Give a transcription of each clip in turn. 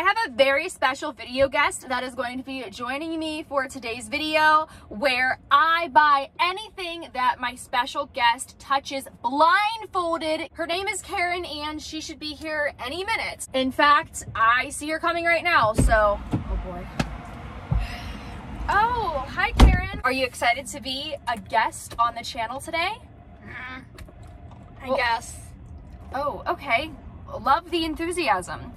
I have a very special video guest that is going to be joining me for today's video where I buy anything that my special guest touches blindfolded. Her name is Karen and she should be here any minute. In fact, I see her coming right now, so, oh boy. Oh, hi Karen. Are you excited to be a guest on the channel today? Mm-hmm. I Well- guess. Oh, okay. Love the enthusiasm.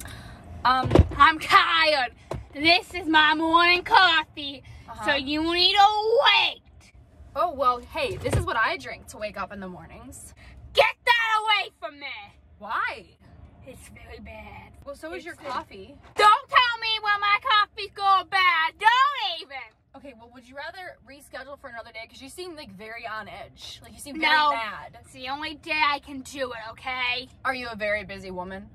Um, I'm tired. This is my morning coffee, Uh-huh. so you need to wait. oh, well, hey, this is what I drink to wake up in the mornings. Get that away from me. Why? It's very bad. Well, so is your It's- coffee. Don't tell me when my coffee's go bad. Don't even. Okay, well, would you rather reschedule for another day? Because you seem like very on edge. Like you seem very No. mad. It's the only day I can do it, okay? Are you a very busy woman?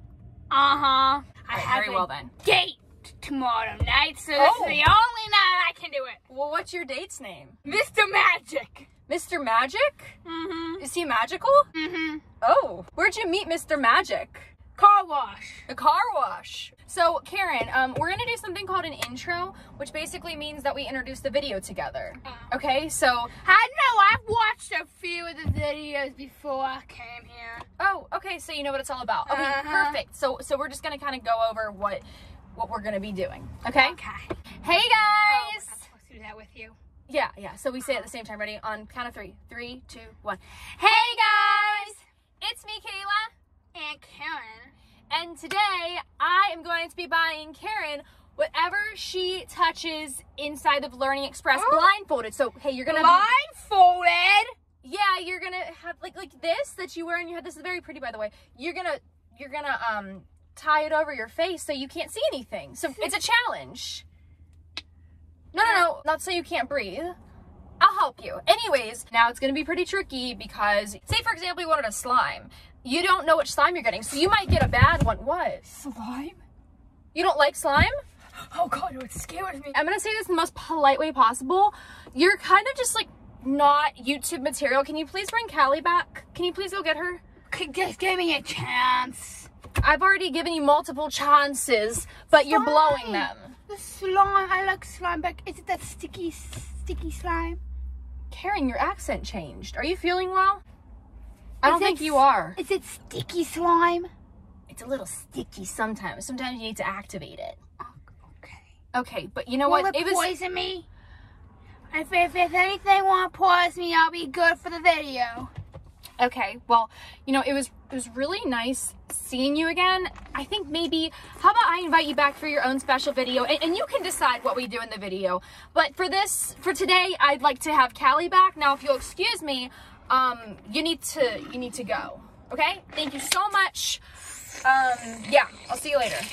Uh-huh. Right, very well then. date tomorrow night, so this Oh. is the only night I can do it. Well, what's your date's name? Mr. Magic. Mr. Magic? Mm-hmm. Is he magical? Mm-hmm. Oh, where'd you meet Mr. Magic? Car wash. The car wash. So, Karen, um, we're gonna do something called an intro, which basically means that we introduce the video together. Oh. Okay, so, I know, I've watched a few of the videos before I came here. oh, okay, so you know what it's all about. Okay, Uh-huh. perfect. So, so we're just gonna kind of go over what, what we're gonna be doing. Okay. Okay. Hey guys. Oh. I'm supposed to do that with you. Yeah, yeah. So we say it at the same time. Ready? On count of three. Three, two, one. Hey guys! It's me, Kayla. And Karen. And today I am going to be buying Karen whatever she touches inside of Learning Express Oh. blindfolded. So hey, you're gonna be- Blindfolded? yeah, you're gonna have like like this that you wear in your head. This is very pretty, by the way. You're gonna you're gonna um tie it over your face so you can't see anything. So it's a challenge. No, no, no, not so you can't breathe. I'll help you. Anyways, now it's gonna be pretty tricky because, say for example, you wanted a slime. You don't know which slime you're getting, so you might get a bad one. What? Slime? You don't like slime? Oh god, it scares me. I'm gonna say this in the most polite way possible. You're kind of just like not YouTube material. Can you please bring Callie back? Can you please go get her? Could just give me a chance. I've already given you multiple chances, but you're blowing them. The slime, I like slime, but is it that sticky, sticky slime? Karen, your accent changed. Are you feeling well? I don't think you are. Is it sticky slime? It's a little sticky sometimes. Sometimes you need to activate it. Oh, okay. Okay, but you know Will what? it poison me? If, if, if anything want to poison me, I'll be good for the video. Okay, well, you know, it was it was really nice seeing you again. I think maybe how about I invite you back for your own special video and, and you can decide what we do in the video. But for this for today, I'd like to have Callie back. Now if you'll excuse me, um you need to you need to go. Okay? Thank you so much. Um yeah, I'll see you later.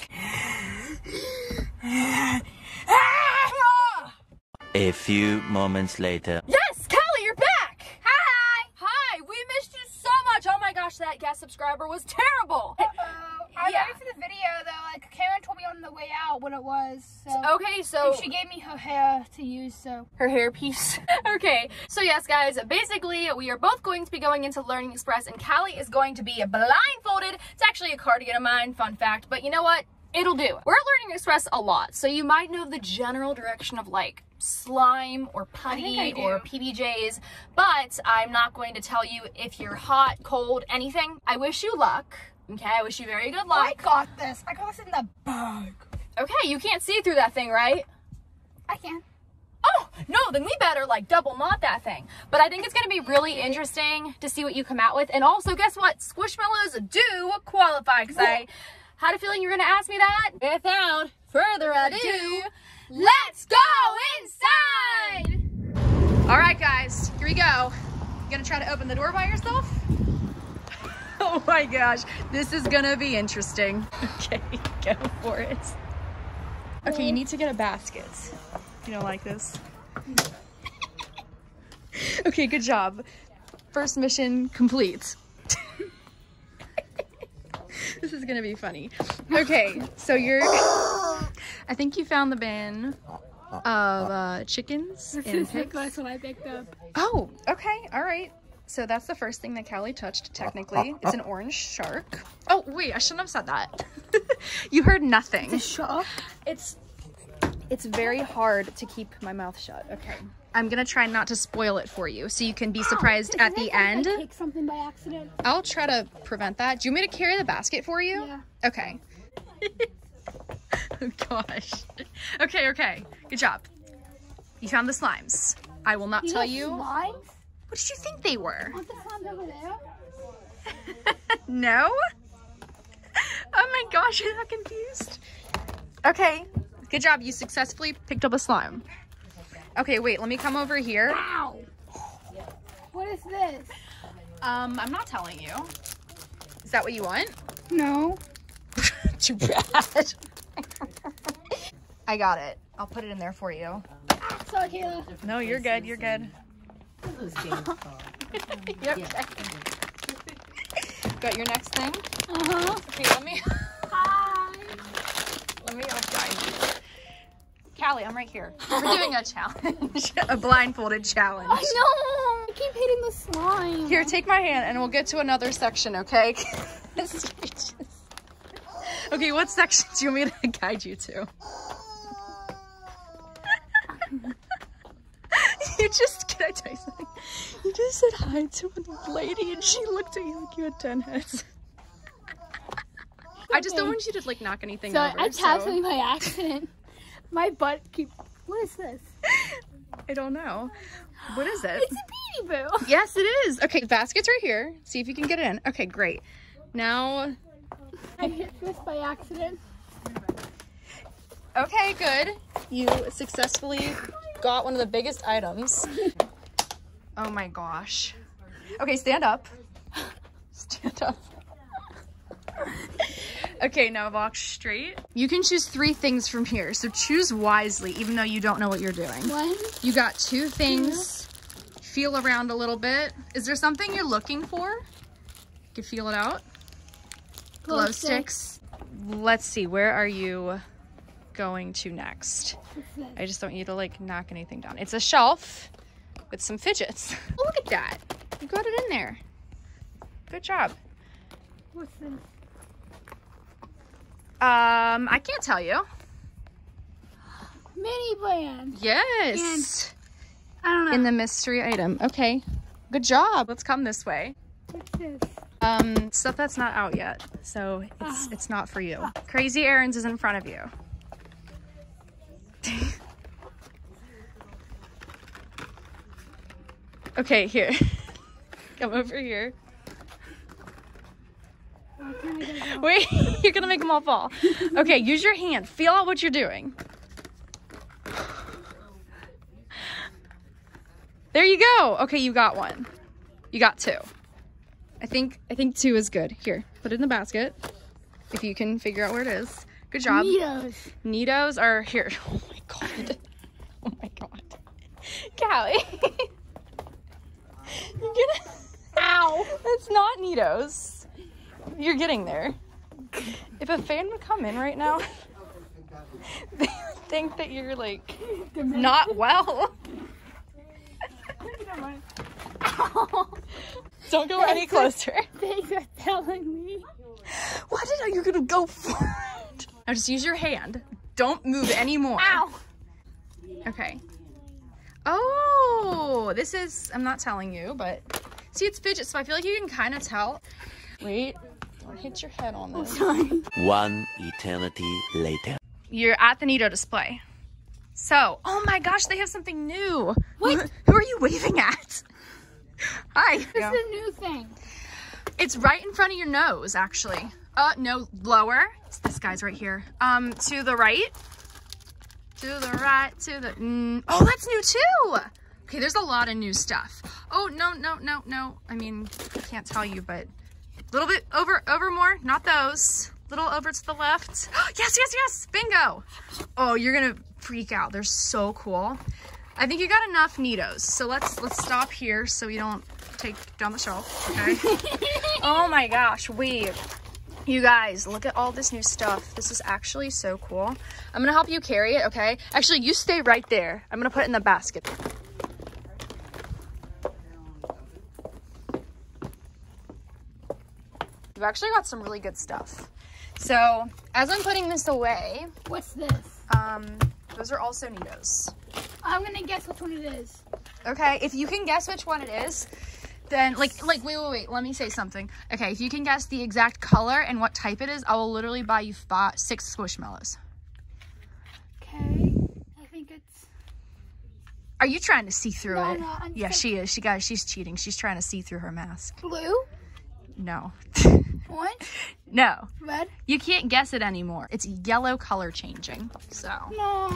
A few moments later. Yes, Callie, you're back. Hi! Hi, we missed you so much. Oh my gosh, that guest subscriber was terrible. Uh-oh. I'm Yeah. ready for the video, though. Like, Karen told me on the way out what it was, so... Okay, so And she gave me her hair to use, so... her hairpiece. okay, so yes, guys, basically, we are both going to be going into Learning Express, and Callie is going to be blindfolded. It's actually a cardigan of mine, fun fact, but you know what? It'll do. We're at Learning Express a lot, so you might know the general direction of like slime or putty I or. PBJs, but I'm not going to tell you if you're hot, cold, anything. I wish you luck. Okay, I wish you very good luck. I got this. I got this in the bag. Okay, you can't see through that thing, right? I can. Oh, no, then we better like double knot that thing. But I think it's going to be really interesting to see what you come out with. And also, guess what? Squishmallows do qualify because I had a feeling you were going to ask me that. Without further ado, let's go inside. All right, guys, here we go. You gonna try to open the door by yourself? Oh my gosh, this is gonna be interesting. Okay, go for it. Okay, you need to get a basket. You don't like this? okay, good job. First mission complete. this is gonna be funny. Okay, so you're. I think you found the bin of uh, chickens and pigs. That's what I picked up. Oh, okay, all right. So that's the first thing that Callie touched, technically. It's an orange shark. Oh, wait, I shouldn't have said that. you heard nothing. Shark. It's it's very hard to keep my mouth shut. Okay. I'm gonna try not to spoil it for you so you can be surprised at the end. Take something by accident. I'll try to prevent that. Do you want me to carry the basket for you? Yeah. Okay. oh gosh. Okay, okay. Good job. You found the slimes. I will not tell you. Slimes? What did you think they were? Aren't the slimes over there? no? Oh my gosh, you're not confused. Okay. Good job. You successfully picked up a slime. Okay, wait, let me come over here. Ow! What is this? Um, I'm not telling you. Is that what you want? No. Too bad. I got it. I'll put it in there for you. Sorry. No, you're good. You're good. Yep. Got your next thing? Uh-huh. Okay, let me Hi. let me find you. Callie, I'm right here. We're doing a challenge. a blindfolded challenge. I know. I keep hitting the slime. Here, take my hand and we'll get to another section, okay? okay, what section do you want me to guide you to? you just, can I tell you something? You just said hi to a lady and she looked at you like you had 10 heads. I just don't want you to like knock anything So over. I tapped so- something by accident. My butt keep. What is this? I don't know. What is it? It's a beanie boo. Yes, it is. Okay, basket's right here. See if you can get it in. Okay, great. Now, I hit this by accident. okay, good. You successfully got one of the biggest items. Oh my gosh. Okay, stand up. Stand up. Okay, now walk straight. You can choose three things from here, so choose wisely, even though you don't know what you're doing. One. You got two things. Feel around a little bit. Is there something you're looking for? You can feel it out. Glow sticks. Let's see, where are you going to next? I just don't want you to like knock anything down. It's a shelf with some fidgets. Oh, look at that. You got it in there. Good job. What's this? Um, I can't tell you. Mini band. Yes. I don't know. In the mystery item. Okay. Good job. Let's come this way. What's this? Um, stuff that's not out yet, so it's it's not for you. Crazy Aaron's is in front of you. Okay, here. Come over here. Why can't I get it out? Wait, you're gonna make them all fall. Okay, use your hand. Feel out what you're doing. There you go. Okay, you got one. You got two. I think I think two is good. Here, put it in the basket. If you can figure out where it is. Good job. NeeDohs. NeeDohs are here. Oh my god. Oh my god. Callie. You're gonna It's not NeeDohs. You're getting there. If a fan would come in right now, they would think that you're like not well. Don't go any closer. Things are telling me. Why did you gonna go for it? Now just use your hand. Don't move anymore. Ow. Okay. Oh, this is, I'm not telling you, but see, it's fidget, so I feel like you can kind of tell. Wait, don't hit your head on this. One eternity later. You're at the NeeDoh display. So, oh my gosh, they have something new. What? Who are you waving at? Hi. This is a new thing. It's right in front of your nose, actually. Uh, no, lower. It's this guy's right here. Um, to the right. To the right, to the, mm, oh, that's new too. Okay, there's a lot of new stuff. Oh, no, no, no, no. I mean, I can't tell you, but a little bit over, over more, not those. Little over to the left. yes, yes, yes, bingo. Oh, you're gonna freak out. They're so cool. I think you got enough NeeDohs. So let's, let's stop here so we don't take down the shelf, okay? Oh my gosh, wait. You guys, look at all this new stuff. This is actually so cool. I'm gonna help you carry it, okay? Actually, you stay right there. I'm gonna put it in the basket. Actually got some really good stuff. So as I'm putting this away, What's this? um, those are also NeeDohs. I'm gonna guess which one it is. Okay, if you can guess which one it is, then like like wait wait wait. Let me say something. Okay, if you can guess the exact color and what type it is, I will literally buy you five, six squishmallows. Okay. I think it's. Are you trying to see through No, it? no, yeah, she is. She guys, she's cheating. She's trying to see through her mask. Blue, No, orange, no, red. you can't guess it anymore. It's yellow color changing. So No.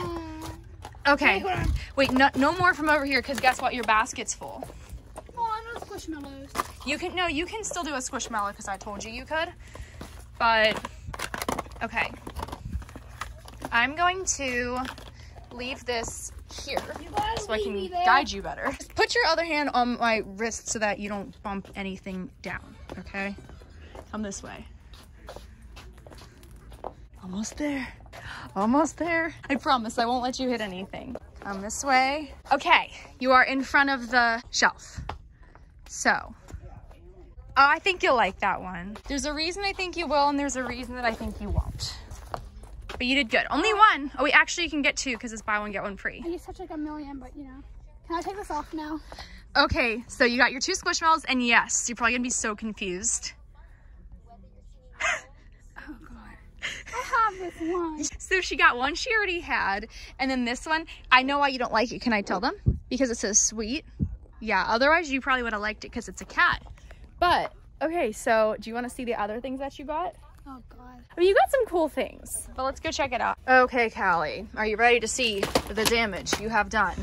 okay, Wait, hold on. wait, no, no more from over here. Cause guess what? Your basket's full. Oh, I know squishmallows. You can no, you can still do a squishmallow because I told you you could. But okay, I'm going to leave this here so I can guide you better. Put your other hand on my wrist so that you don't bump anything down. Okay, come this way. Almost there. Almost there. I promise I won't let you hit anything. Come this way. Okay, you are in front of the shelf. So, oh, I think you'll like that one. There's a reason I think you will, and there's a reason that I think you won't. But you did good. Only one. Oh, wait, actually, can get two because it's buy one, get one free. I used to like a million, but you know. Can I take this off now? Okay, so you got your two Squishmallows, and yes, you're probably gonna be so confused. Oh god. I have this one. So she got one she already had, and then this one, I know why you don't like it. Can I tell them? Because it says sweet. Yeah, otherwise you probably would have liked it because it's a cat. But, okay, so do you want to see the other things that you got? Oh god. I mean, you got some cool things, but let's go check it out. Okay, Callie, are you ready to see the damage you have done?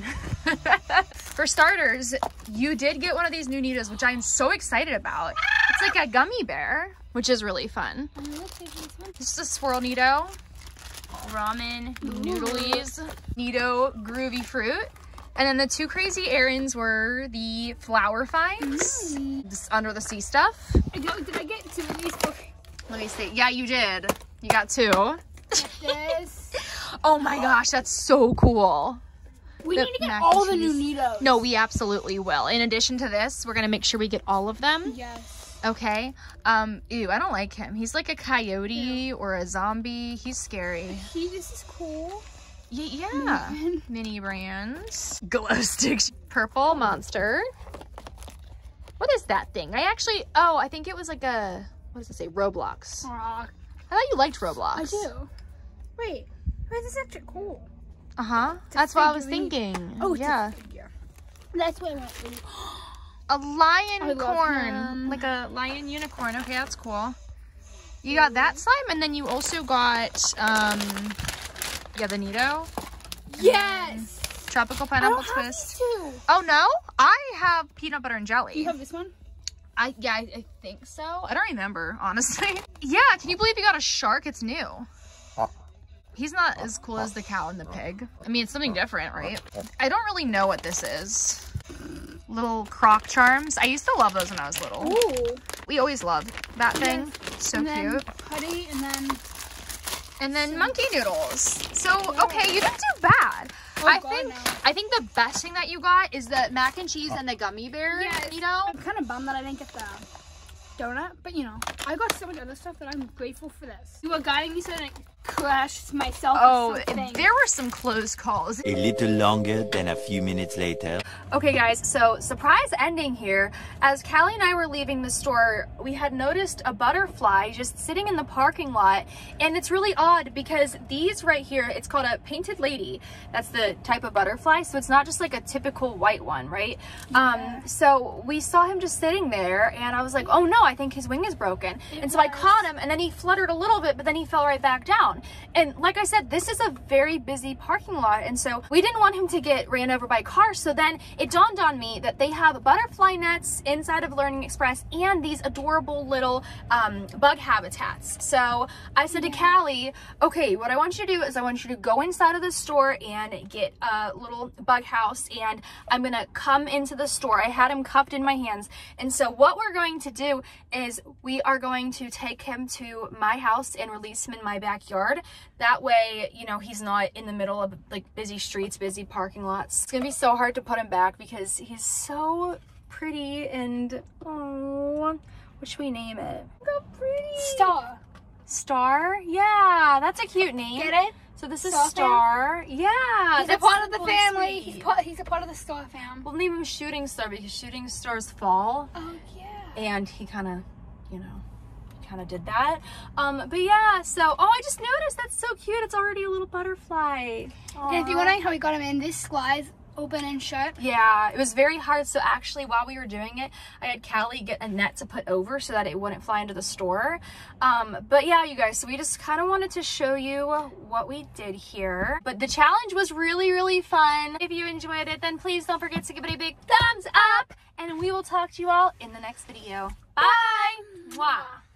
For starters, you did get one of these new NeeDohs, which I'm so excited about. It's like a gummy bear, which is really fun. I'm gonna take this is a swirl NeeDoh, ramen noodlies, NeeDoh groovy fruit. And then the two Crazy Aaron's were the flower finds, this under the sea stuff. I Did I get two of these? Okay. Let me see. Yeah, you did. You got two. This. Oh my gosh, that's so cool. We The need to get all the new. NeeDohs. No, we absolutely will. In addition to this, we're gonna make sure we get all of them. Yes. Okay. Um, ew, I don't like him. He's like a coyote or a zombie. He's scary. See, this is cool. Y- yeah. Mini brands. Glow sticks. Purple monster. What is that thing? I actually, oh, I think it was like a, what does it say? Roblox. Aw, I thought you liked Roblox. I do. Wait. Wait, this is actually cool. Uh huh. That's what I was thinking. Oh, yeah. That's what I want. to do. A lion I corn. Like a lion unicorn. Okay, that's cool. You got that slime, and then you also got, um, yeah, the NeeDoh. Yes. Tropical I pineapple don't have twist. these two. Oh no, I have peanut butter and jelly. Do you have this one? I yeah, I, I think so. I don't remember honestly. yeah, can you believe you got a shark? It's new. He's not as cool as the cow and the pig. I mean, it's something different, right? I don't really know what this is. Little croc charms. I used to love those when I was little. Ooh. We always loved that thing. So and cute. putty, and then And then monkey noodles. So okay, you didn't do bad. Oh, I God, think no. I think the best thing that you got is the mac and cheese and the gummy bear. Yes. You know. I'm kind of bummed that I didn't get the donut, but you know, I got so much other stuff that I'm grateful for this. You were guiding me so I didn't myself. Oh, or there were some close calls. A little longer than a few minutes later. Okay, guys, so surprise ending here. As Callie and I were leaving the store, we had noticed a butterfly just sitting in the parking lot. And it's really odd because these right here, it's called a painted lady. That's the type of butterfly. So it's not just like a typical white one, right? Yeah. Um, so we saw him just sitting there and I was like, oh no, I think his wing is broken. and so I caught him and then he fluttered a little bit, but then he fell right back down down. And like I said, this is a very busy parking lot. And so we didn't want him to get ran over by cars. So then it dawned on me that they have butterfly nets inside of Learning Express and these adorable little um, bug habitats. So I said to Callie, okay, what I want you to do is I want you to go inside of the store and get a little bug house and I'm gonna come into the store. I had him cuffed in my hands. And so what we're going to do is we are going to take him to my house and release him in my backyard. That way, you know, he's not in the middle of like busy streets, busy parking lots. It's gonna be so hard to put him back because he's so pretty and oh What should we name it? Look how pretty. Star. Star? Yeah, that's a cute name. Get it? So this is Star? Star. Yeah. He's a part of the really family. He's part, he's a part of the Star fam. We'll name him Shooting Star because shooting stars fall. Oh yeah. and he kind of, you know, kind of did that. Um, but yeah, so oh, I just noticed that's so cute. It's already a little butterfly. And if you're wondering how we got him in, this slides open and shut. Yeah, it was very hard. So actually, while we were doing it, I had Callie get a net to put over so that it wouldn't fly into the store. Um, but yeah, you guys, so we just kind of wanted to show you what we did here. But the challenge was really, really fun. If you enjoyed it, then please don't forget to give it a big thumbs up. And we will talk to you all in the next video. Bye! Mwah.